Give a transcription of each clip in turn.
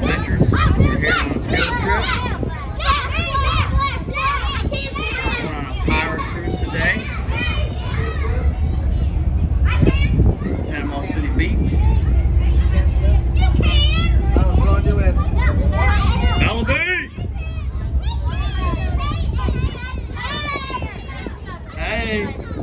these pictures. We're here on a trip. We're on a cruise today. City Beach. Hey!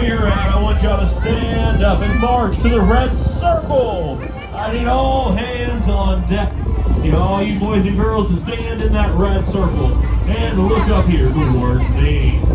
moving your I want y'all to stand up and march to the red circle. I need all hands on deck. I need all you boys and girls to stand in that red circle and look up here towards me.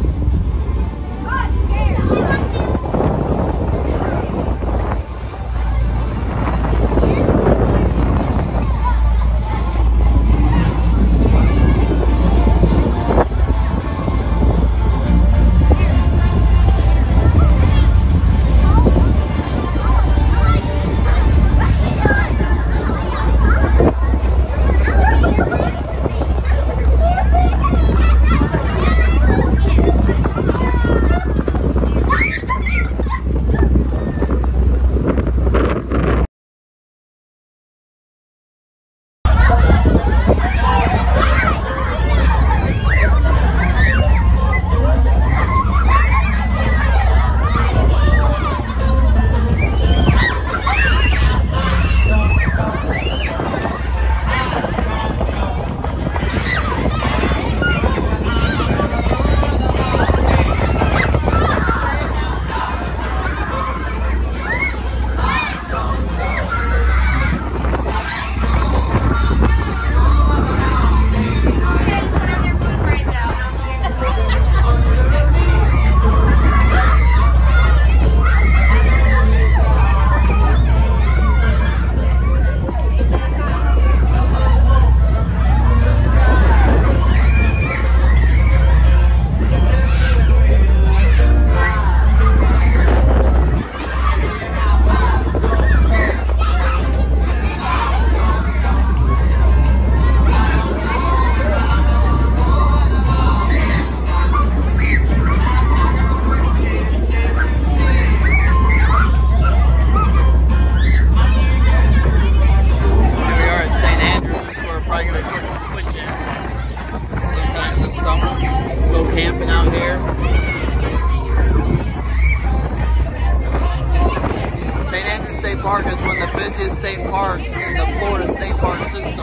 busiest state parks in the Florida state park system.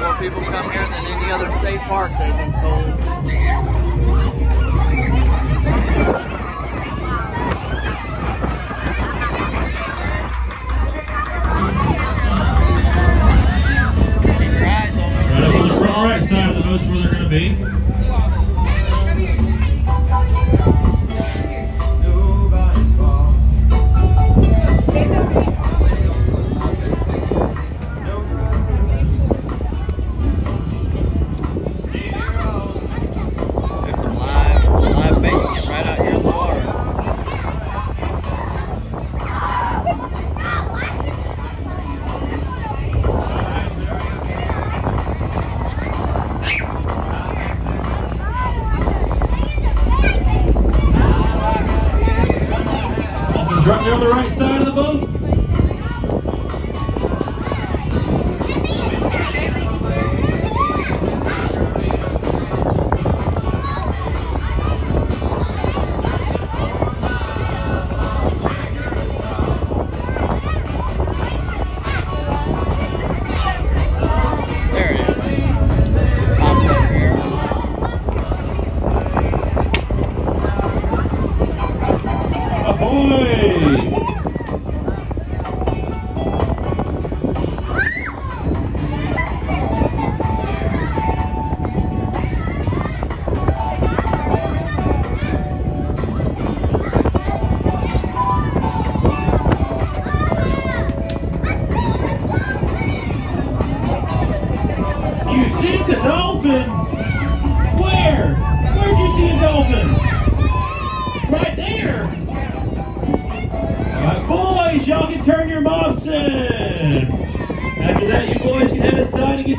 More people come here than any other state park, they've been told.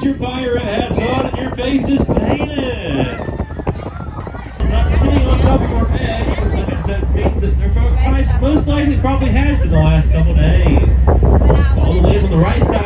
Get your pirate hats on and your face is painted. Not sitting on top of our head like I said, means that they're most likely probably has it the last couple days. All the way on the right side.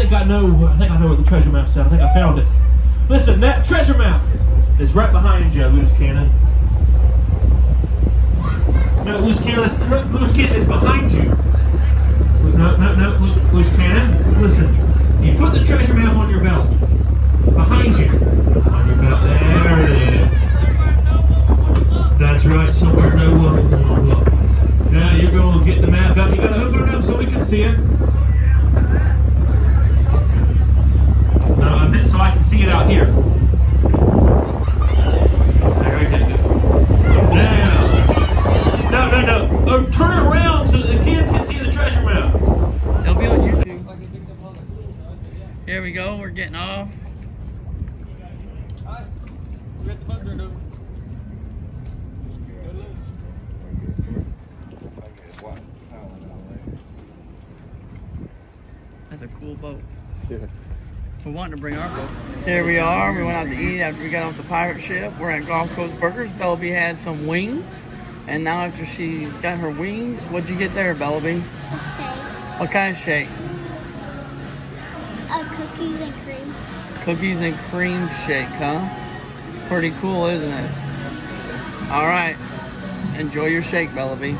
Think I know. I think I know where the treasure map's at. I think I found it. Listen, that treasure map is right behind you, loose cannon. No, loose cannon. is- Loose cannon is behind you. No, no, no, loose, loose cannon. Listen, you put the treasure map on your belt. Behind you. On your belt. There it is. That's right. Somewhere no one will look. Now you're going to get the map out. You got to open it up so we can see it. No, I meant so I can see it out here. There we go. Now. No, no, no. Oh, turn it around so the kids can see the treasure map. It'll be on YouTube. Here we go. We're getting off. That's a cool boat. We wanted to bring our boat. Here we are. We went out to eat after we got off the pirate ship. We're at Gulf Coast Burgers. Bella B had some wings. And now after she got her wings, what'd you get there, Bella B? A shake. What kind of shake? A cookies and cream. Cookies and cream shake, huh? Pretty cool, isn't it? All right. Enjoy your shake, Bella B.